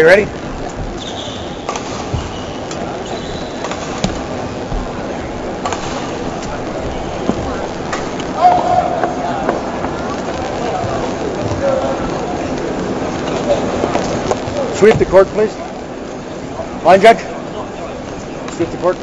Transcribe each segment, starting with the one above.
You ready? Sweep the court, please. Line judge. Sweep the court.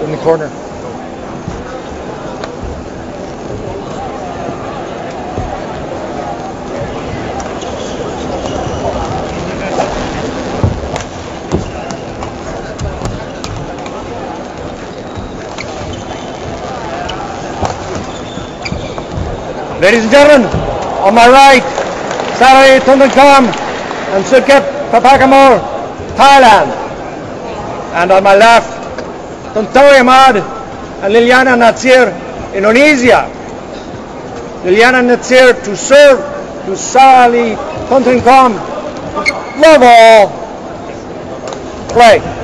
In the corner. Ladies and gentlemen, on my right, Sari Thoungthongkam and Sudket Prapakamol, Thailand. And on my left, Tontowi Ahmad and Liliana Natsir, Indonesia. Liliana Natsir to serve to Sali Thoungthongkam. Love all. Play.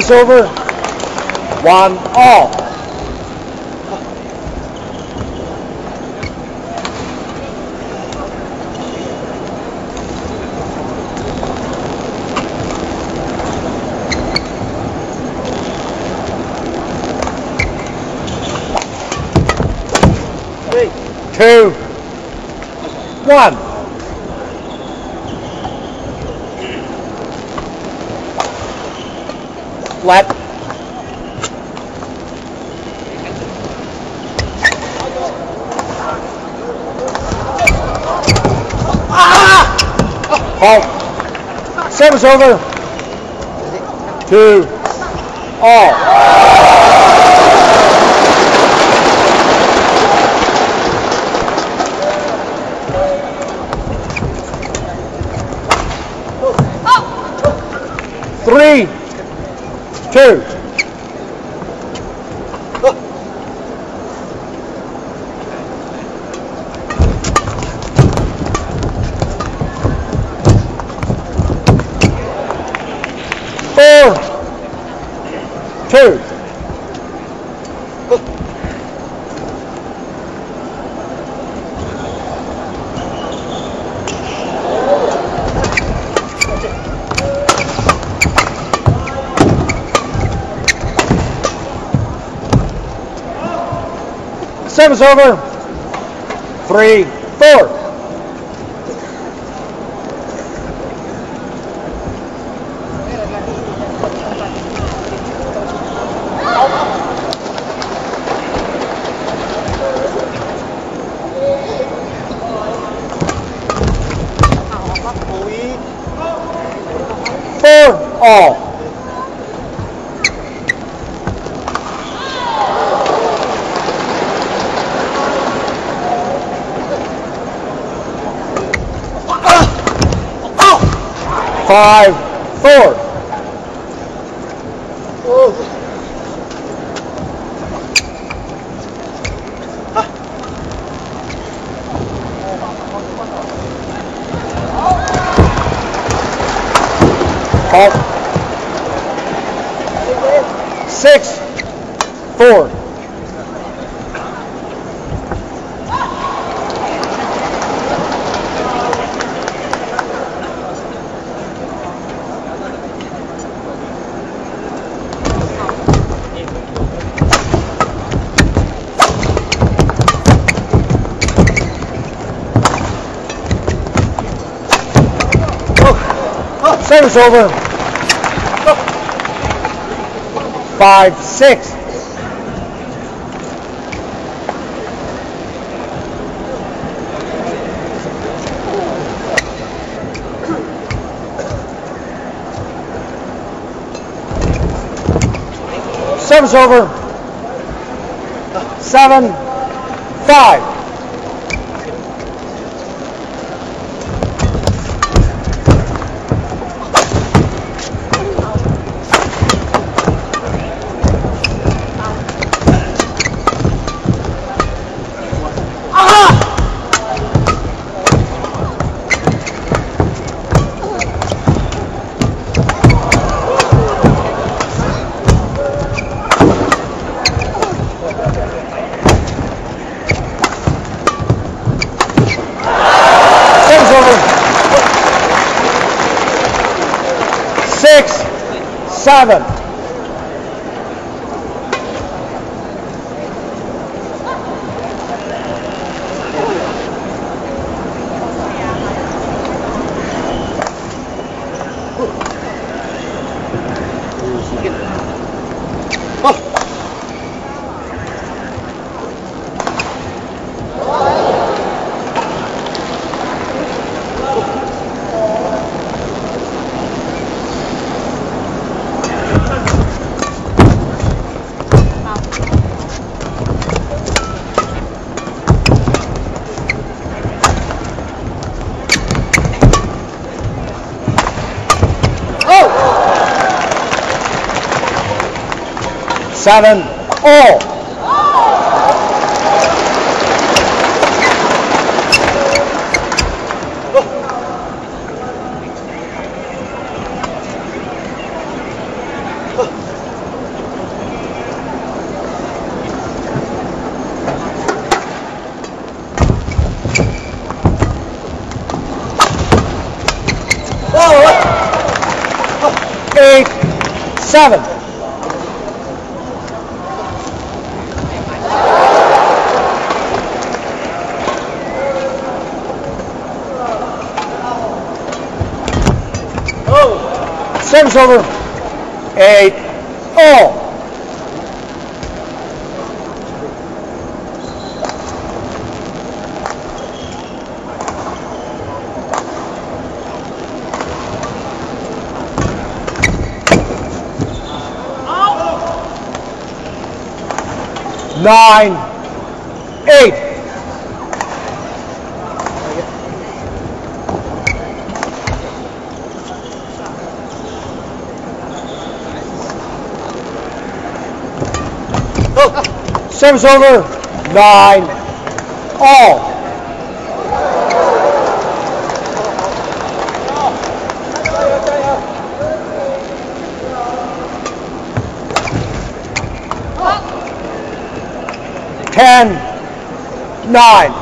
Service over. One all. two, one. Flat. Ah! Halt. Service over. Two, all. Three, two. Two. Service over. Three, four. Four, all. Five, four. Halt. Six, four. Service over. Five, six. Service over. Seven, five. seven. Seven, all. Eight, seven. Service over. Eight, all. Nine, eight. Service over. Nine, all. Ten, nine.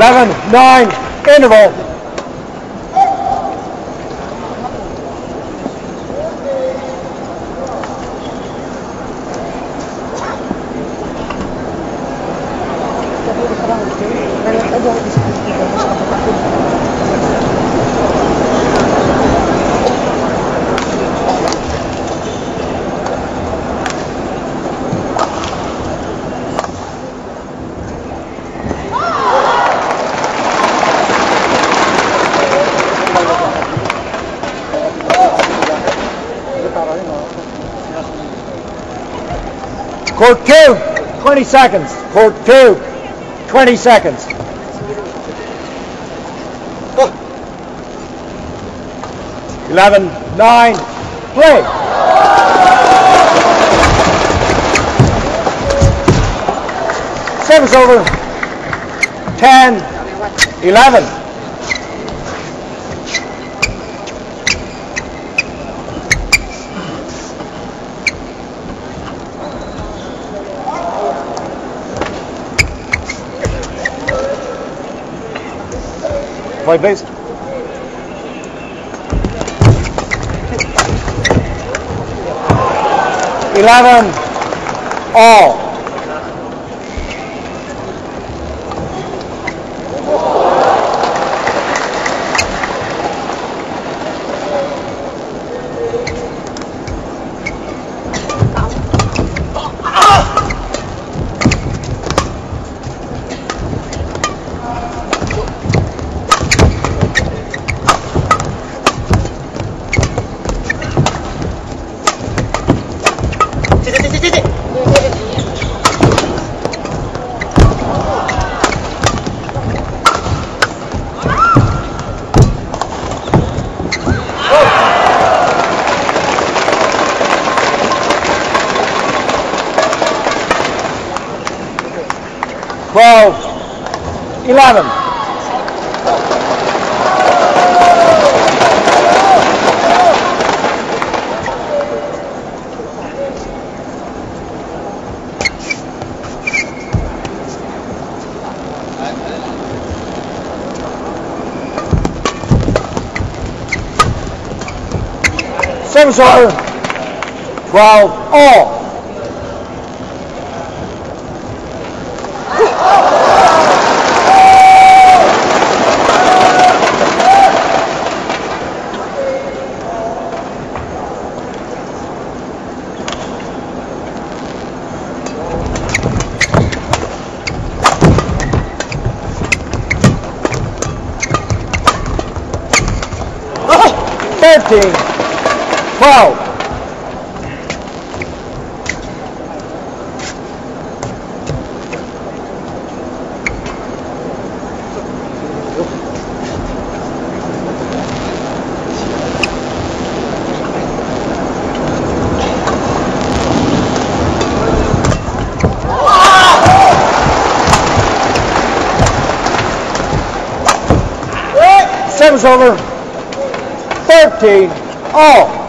Eleven, nine, interval. Court two, 20 seconds. Court two, 20 seconds. Eleven, nine, play. Service over. Ten, eleven. play, please. Eleven all. Twelve, eleven. Service order. Twelve all. Thirteen. Twelve. Service over. All.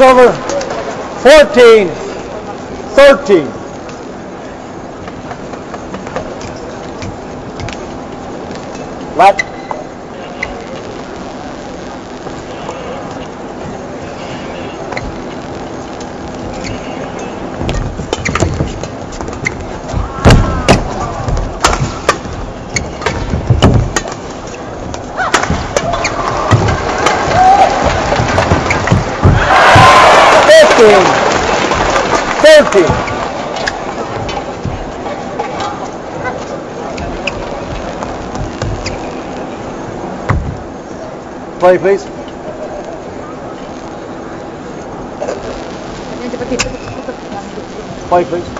over 14, 13. Play, please. Play, please.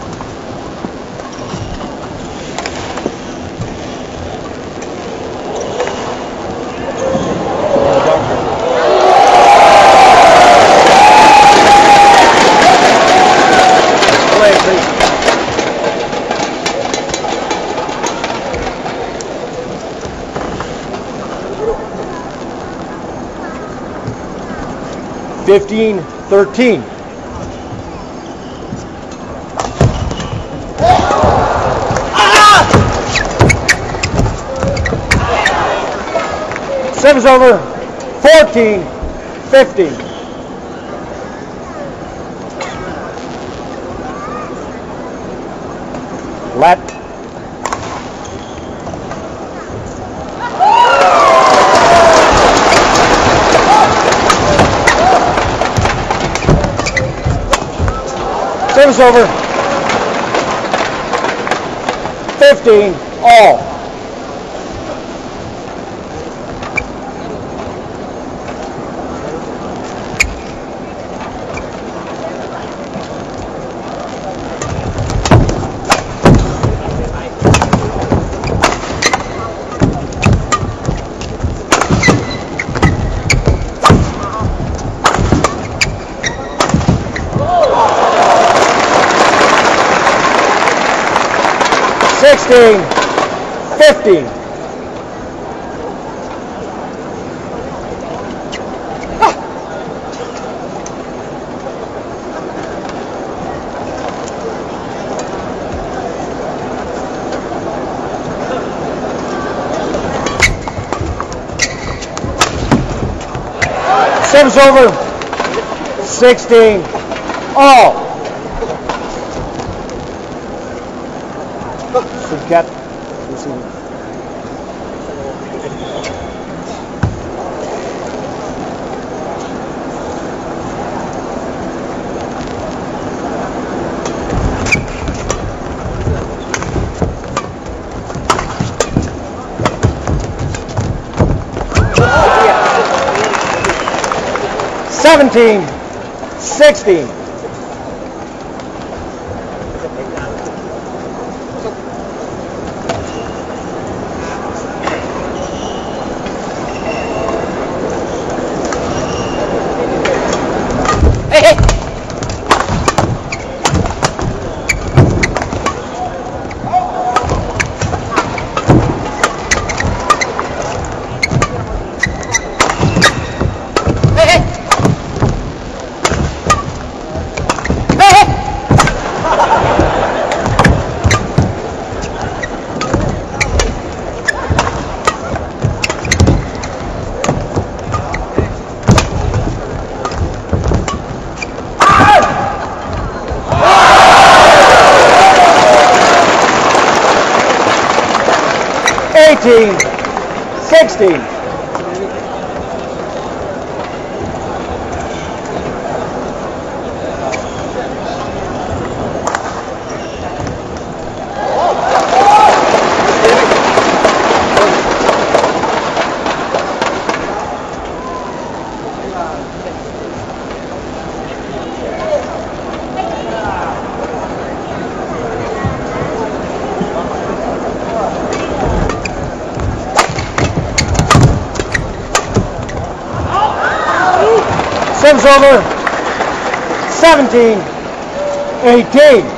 15 13. Ah! Over 14 15. Let Service over. 15, all. 15. Ah. Serves over 16 all. Should cap. 17, 16, 16. 17. 18.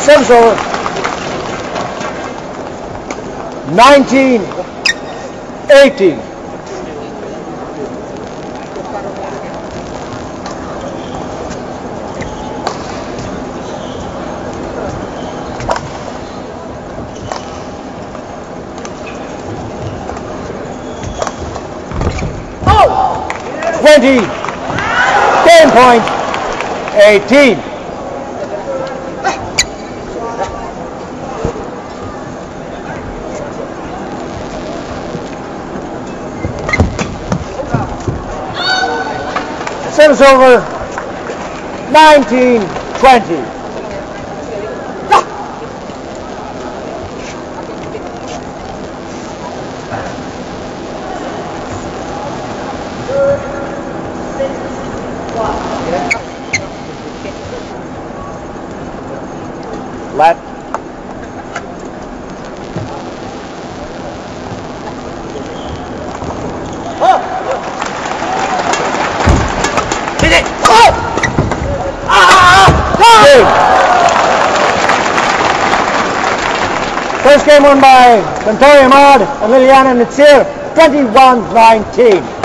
Seven's over. 19. 18. 20. 18. Sims over 19, 20. Game won by Tontowi Ahmad and Liliana Natsir, 21-19.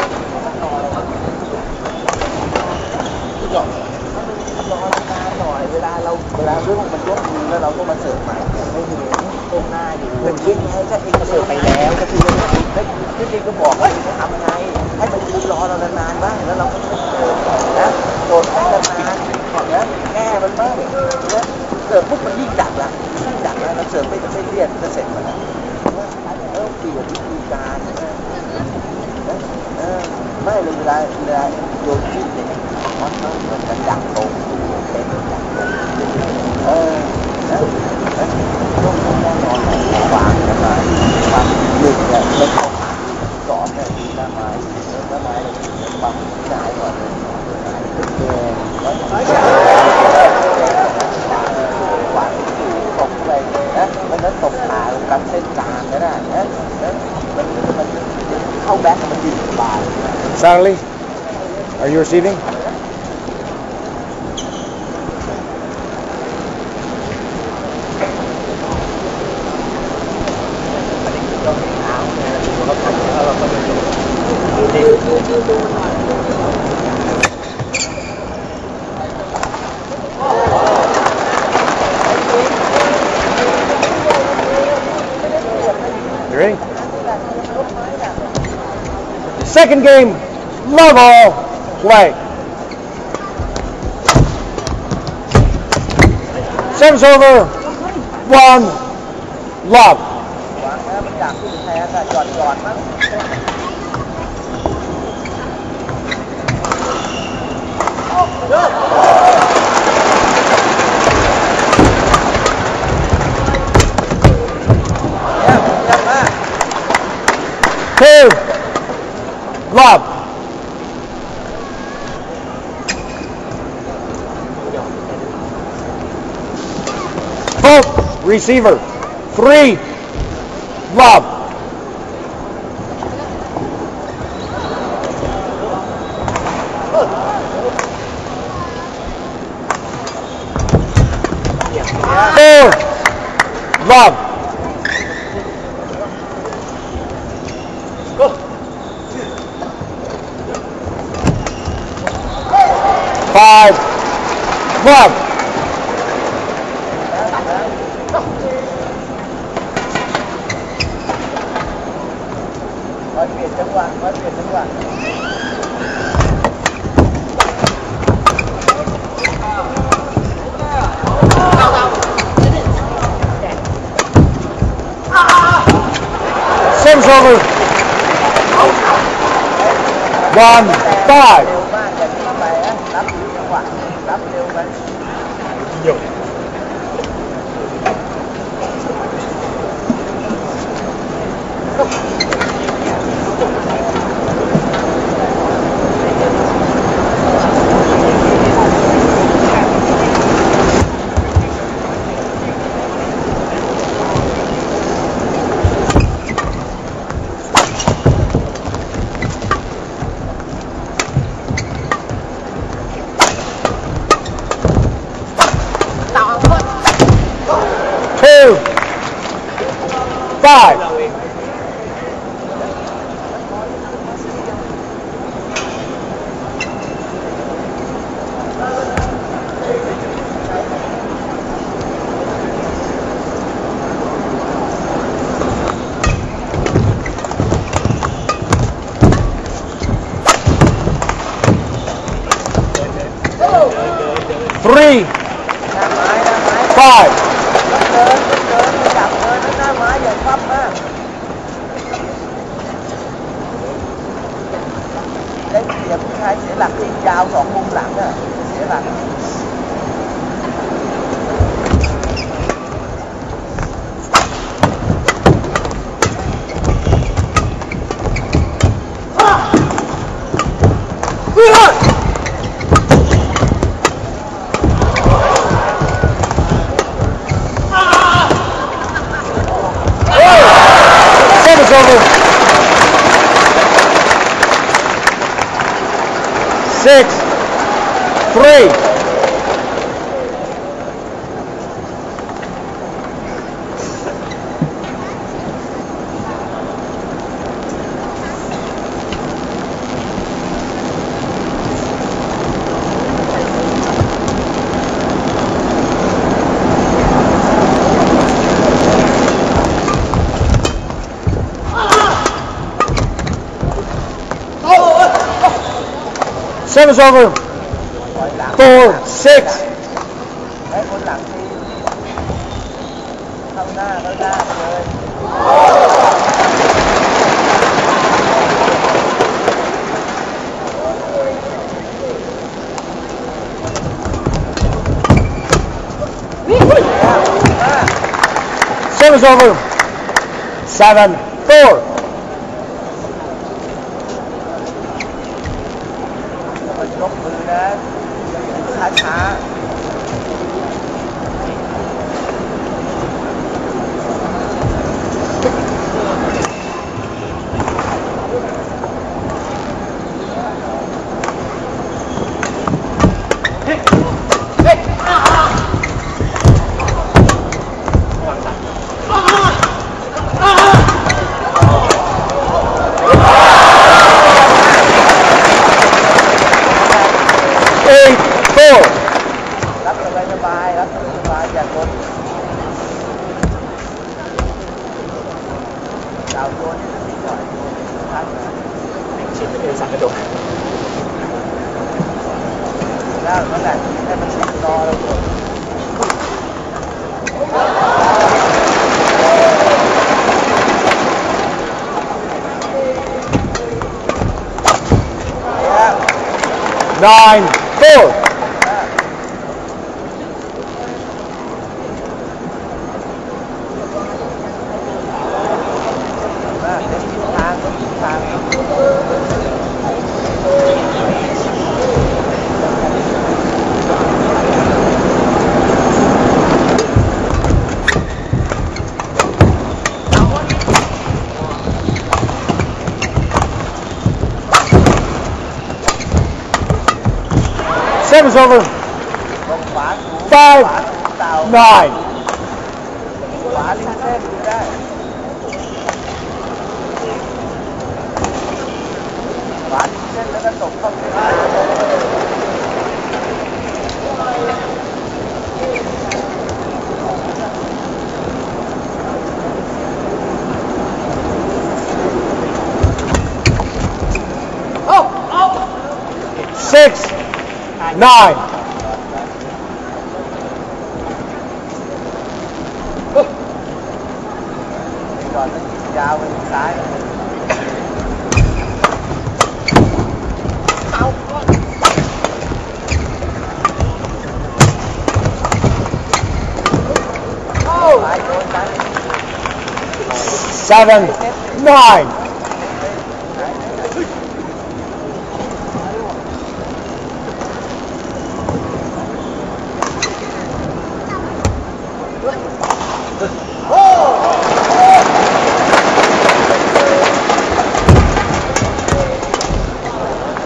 ไม่เวลาเวลาโยนชิ้นเนี่ยมันมันมันจะดังตรงเป็นดังตเออแล้วแล้วต้องต้องนอนวางกันมาความลึกเนี่ยแม่เข้าขาสอนเนี่ยดีมากมายมากมายความหนาก่อนเลยแกหวานตกอะไรนะมัมันตกขาตามเส้นจานก็ได้นะแล้วมันมัน hold back on the Sadly, are you receiving? second game, love all play. Service over, one, love. Receiver. Three. Lob. Four. Lob. Five. one, five. six, three, time is over. Four, six. Time is over. Seven, four. lái ra con đào con nó bị gọi anh chị mới đều sẵn cái đồ ra nó là cái mình sẽ to đâu rồi Nine, four. guy. Oh, oh. Six, nine. seven, nine.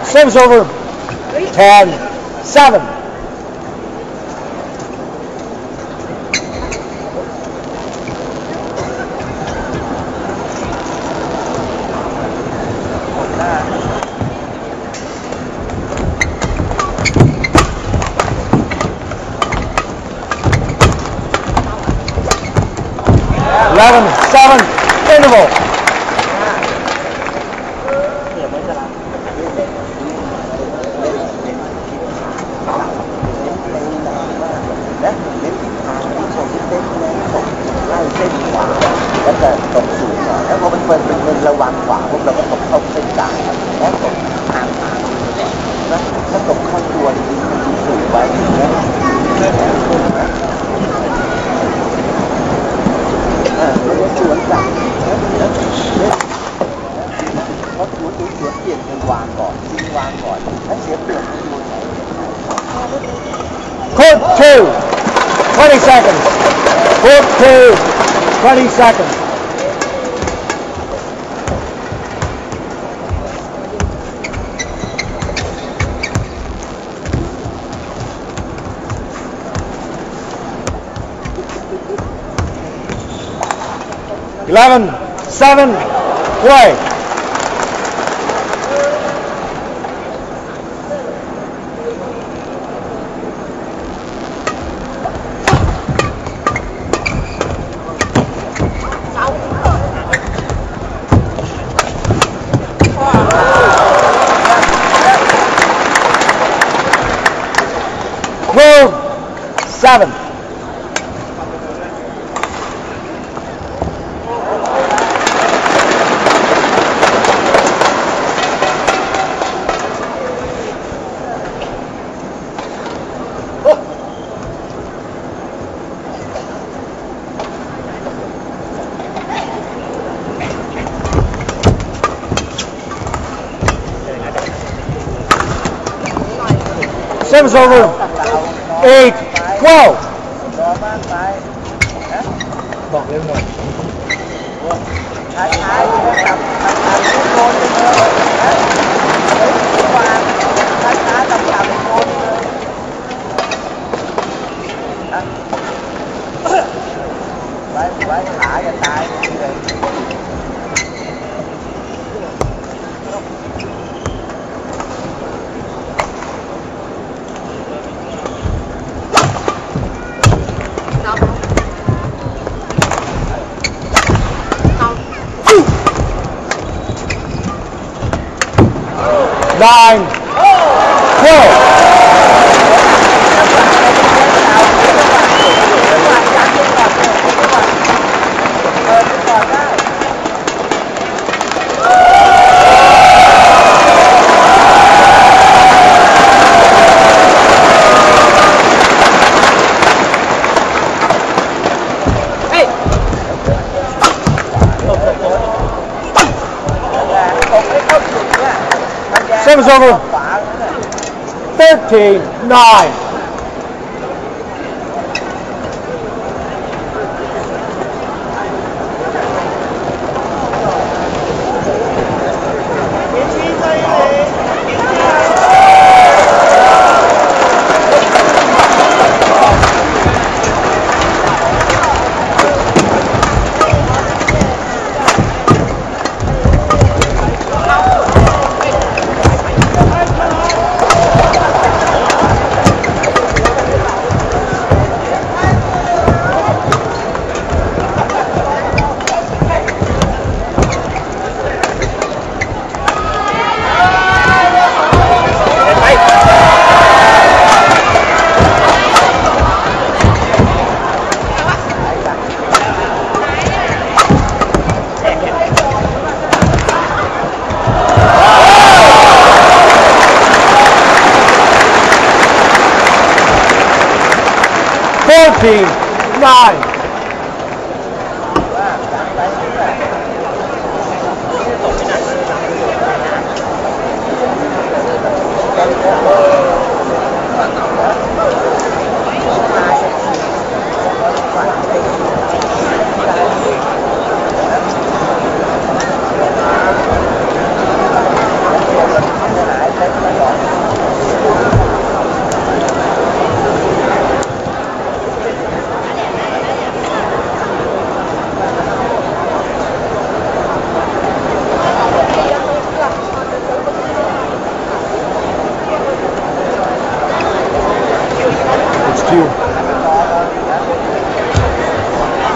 Service over. Ten, seven. 11, 7, play. seven. control room. 8, 12. Bỏ lên ngoài. Thái thái thì nó Bái, bái, bái, bái, bái, ม nine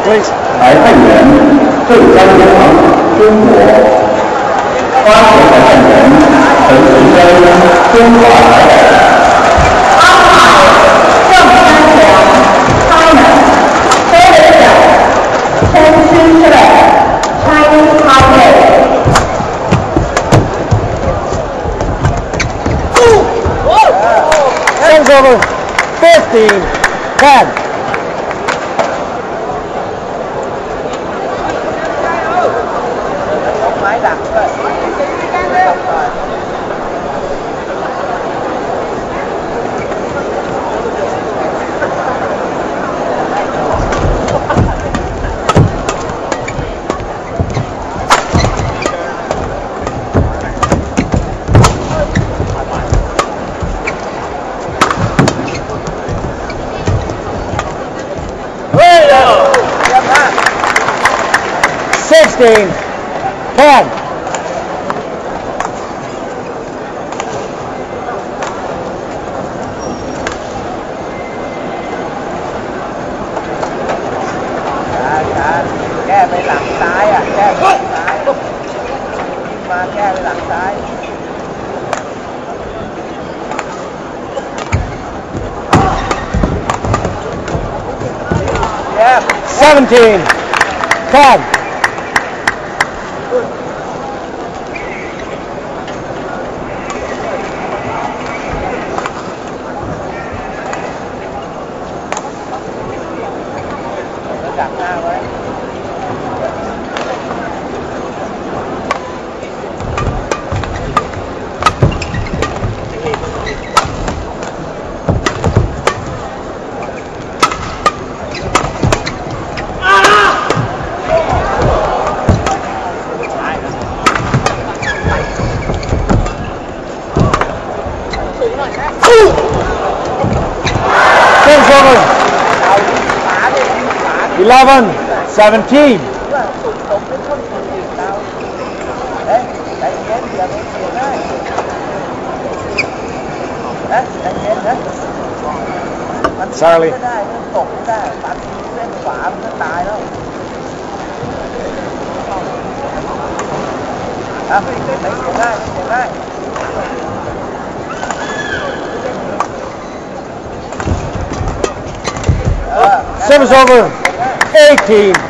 slide, please. 台太原浙江银行中国发行的汉人陈存根中华来的。Over 15, 10, 17. Charlie. ตกไม่ได้ตัดเส้นขวามันก็ตายแล้วอ่ะไปเส้นไหนก็ได้เส้นได้ Service over 18.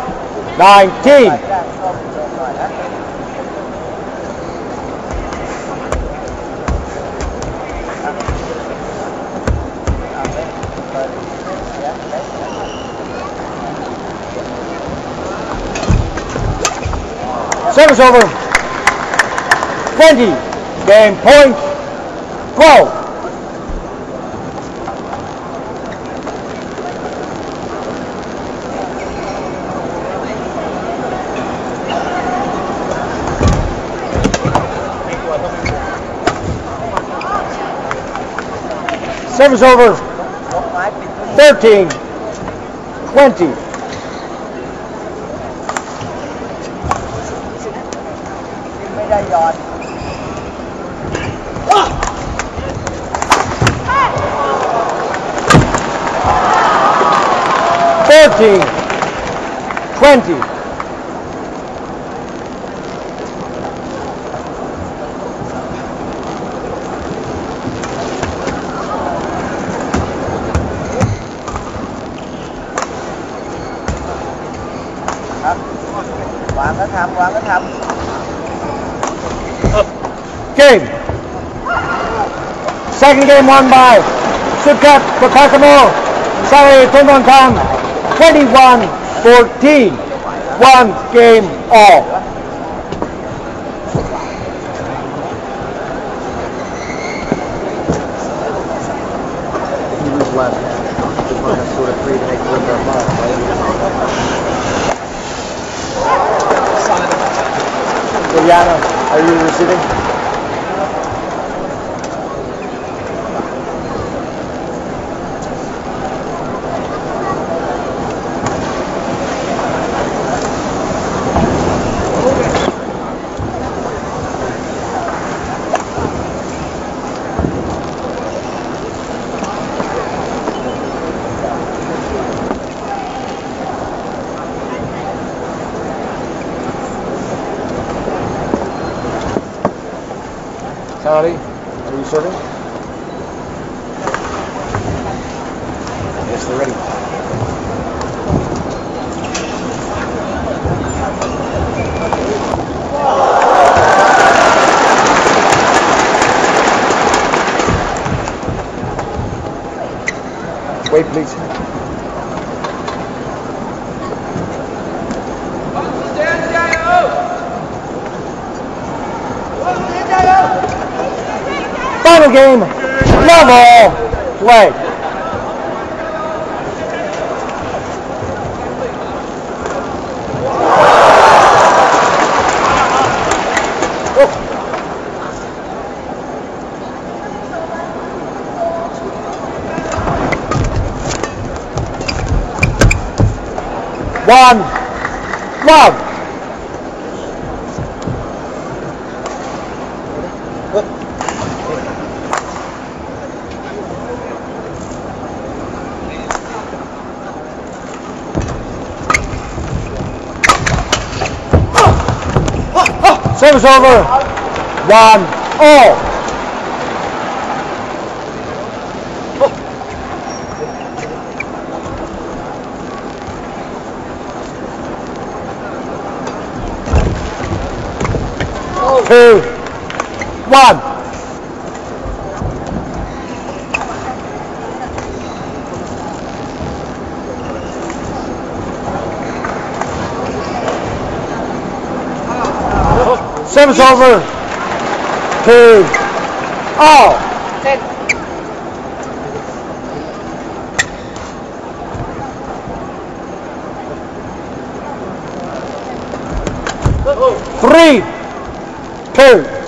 19. Service over. 20. Game point. Go. Service over. 13. 20. Thirteen, twenty. Second game won by Sudket Kotakamo, Saturday, Tungon 21-14. One game all. Howdy. Are you serving? I guess they're ready. Wait, please. Game. Level. Play. One. Love. Service over. One. All. Two. One. Service over. Two. All. Three. Two.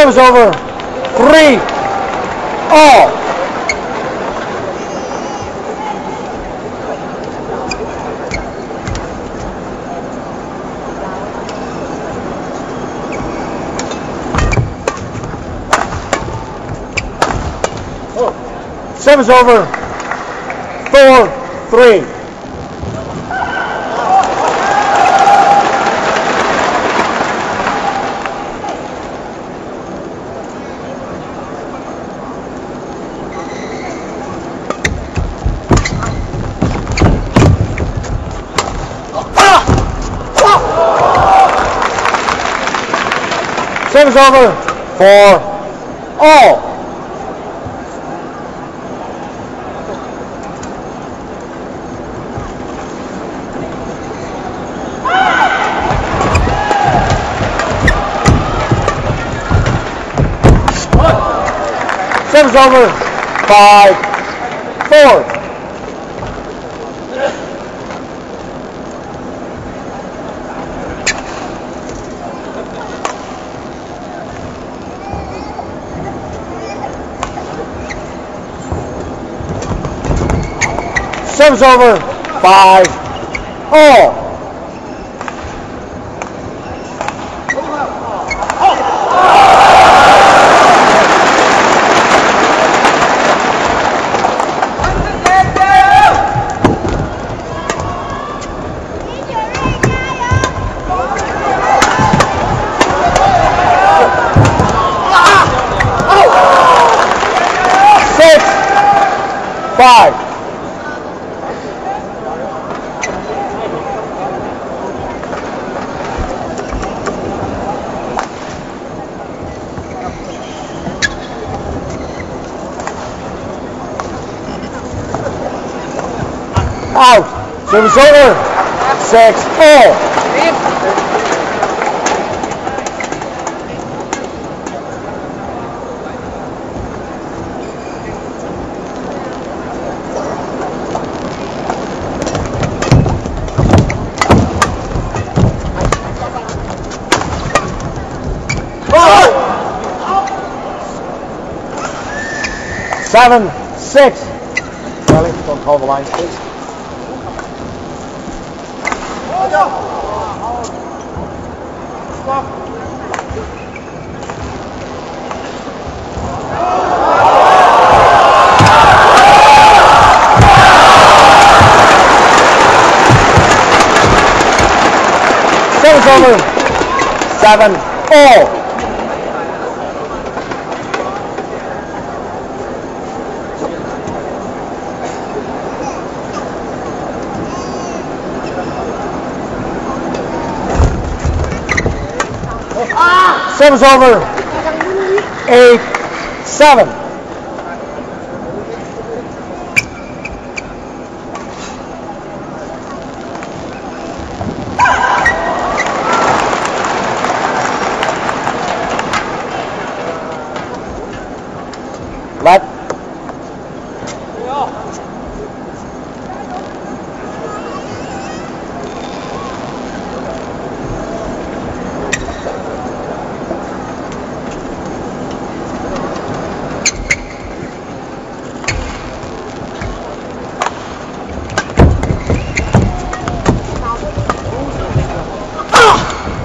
Service over. Three. All. Service over. Four. Three. Service over. Four. All. Service over. Five. Four. Service over. Five. All. Oh. Service. Six. All. Seven, six. Charlie, don't call the lines, please. seven, four. Ah! Seven's over. Eight, seven. What? Oh!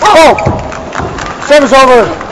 oh, oh. Service over.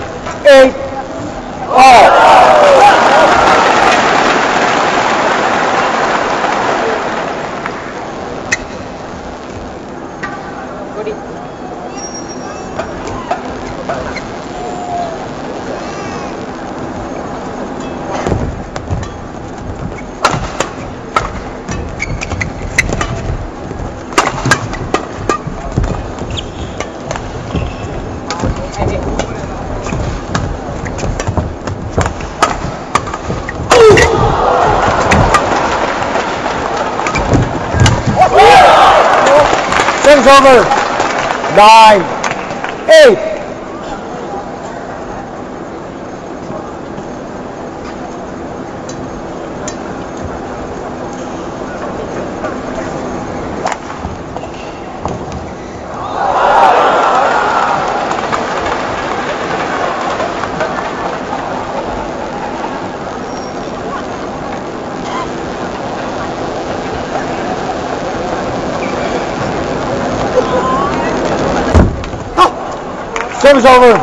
It is over.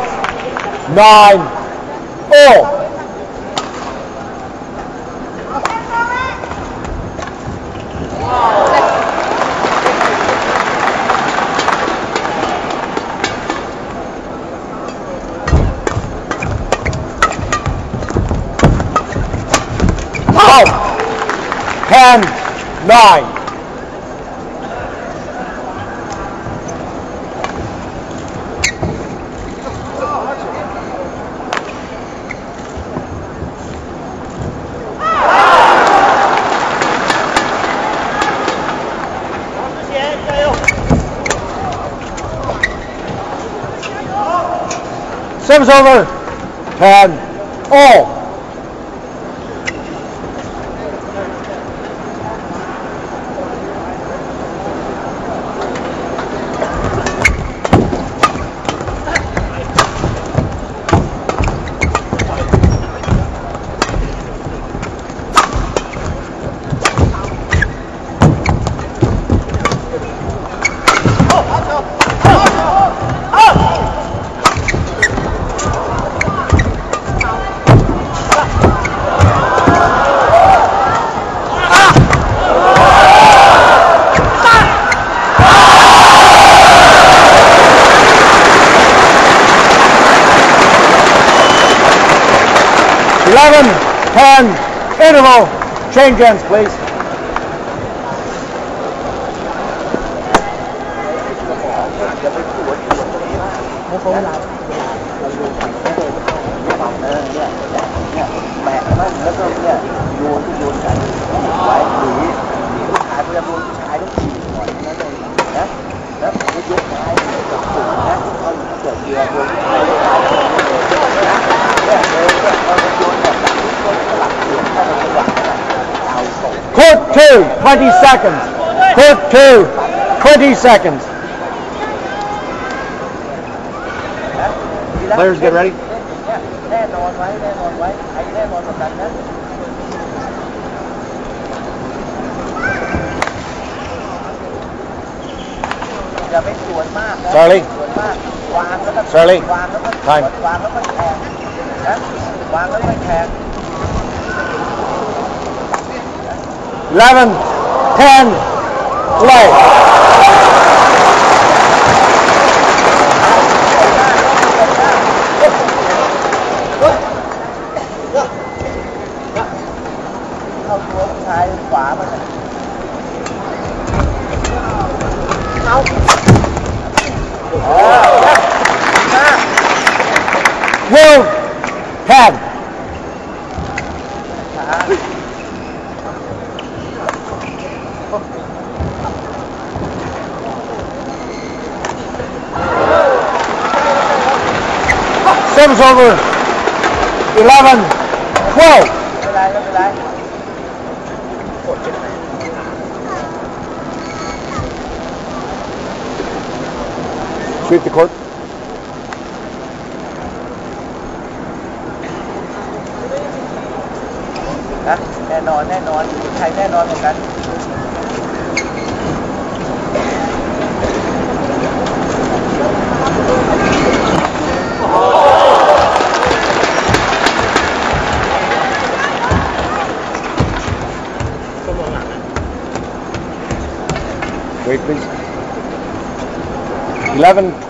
Nine. All. Ten, nine, Service over. 10, all. Ten guns, please. 20 seconds. Clip two, 20 seconds. Players get ready. Charlie. Charlie. Time. 11 10 play. 먹을 11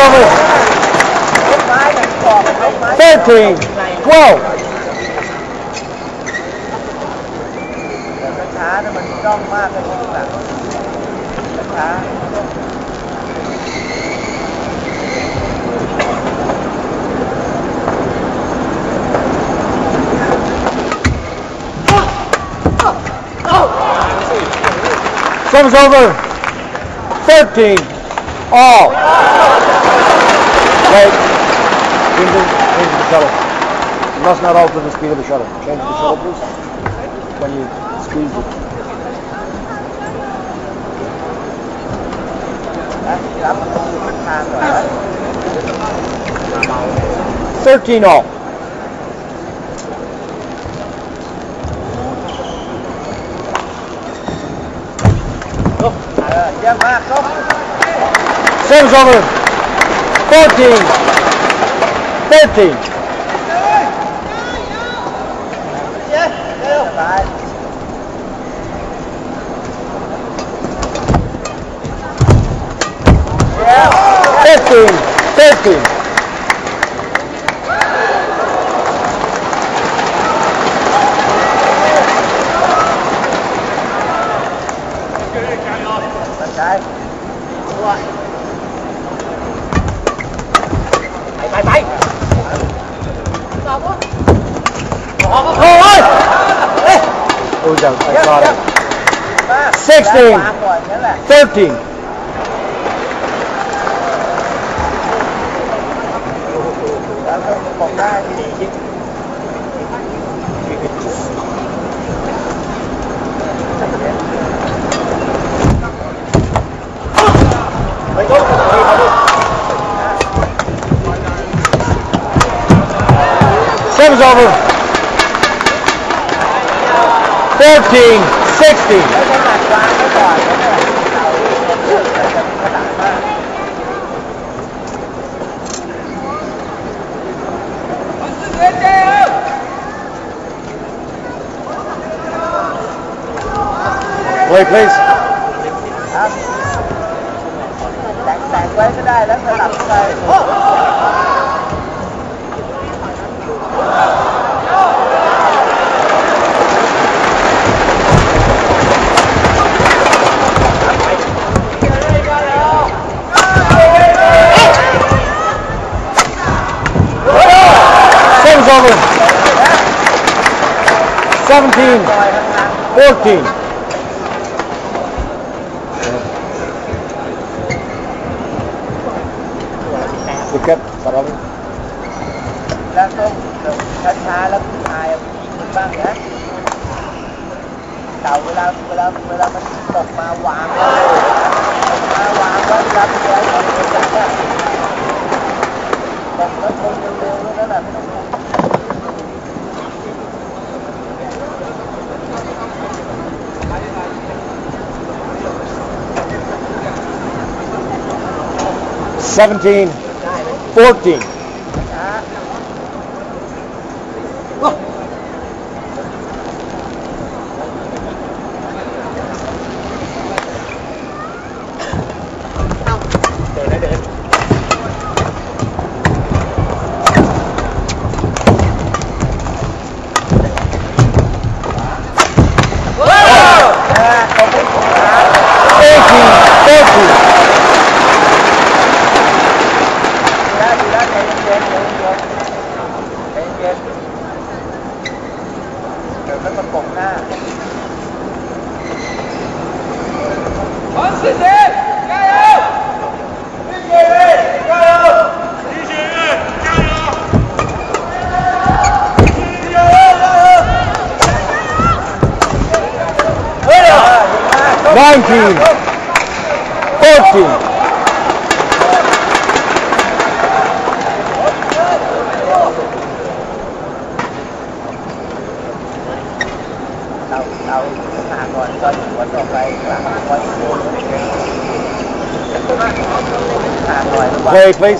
trouble. 13, 12. Comes over 13 all. Right. Change the, change the shuttle. You must not alter the speed of the shuttle. Change the shuttle, please. When you squeeze it. Thirteen all. Uh, Sam's over. 14, 13. Yeah. 15, goes out. I yep, got yep. it. 16, 13. Seven's over. 1460. Wait, please. 17, 14. 17, 14. please.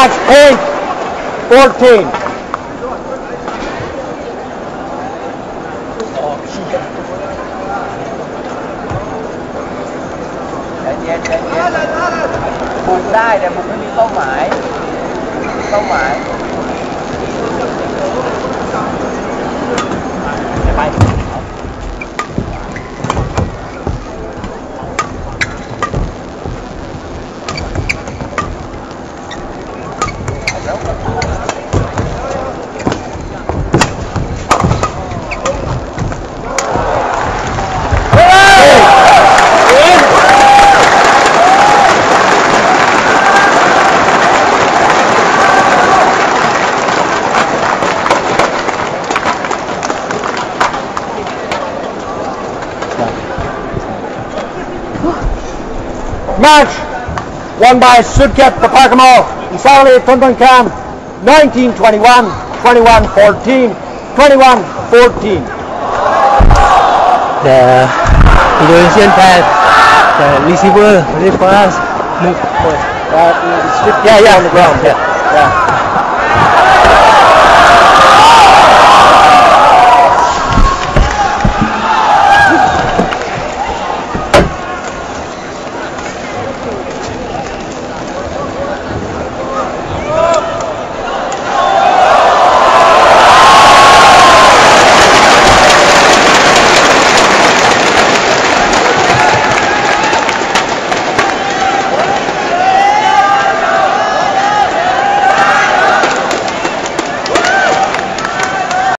Eight fourteen. point 14. match. Won by Sudket Prapakamol and Sally Thoungthongkam 19-21, 21-14, 21-14. The Indonesian pad, the receiver, ready for us, move uh, yeah, yeah, on the ground, yeah.